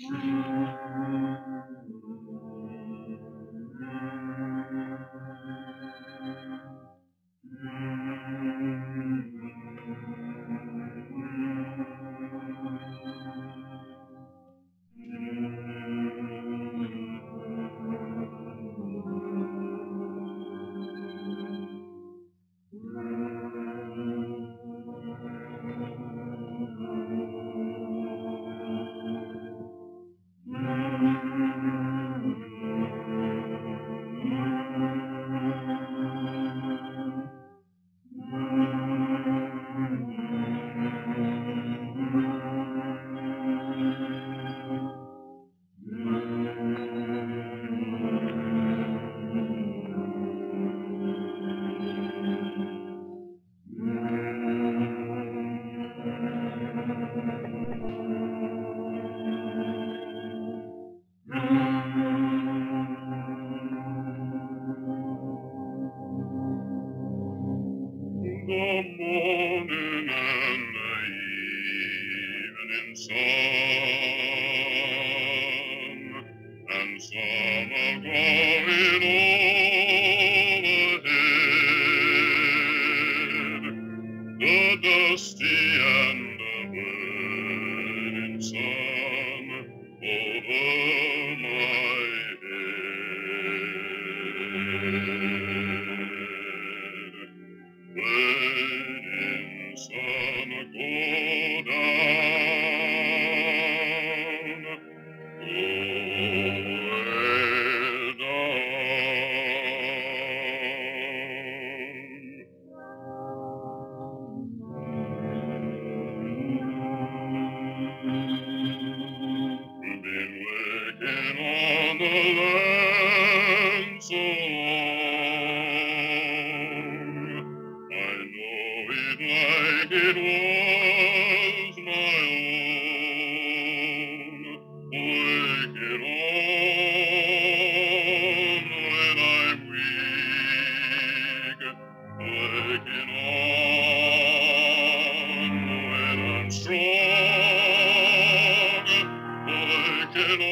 Bye. The alone and the evening sun, and some are going overhead. The dusty and and on the land so long. I know it like it was. Amen.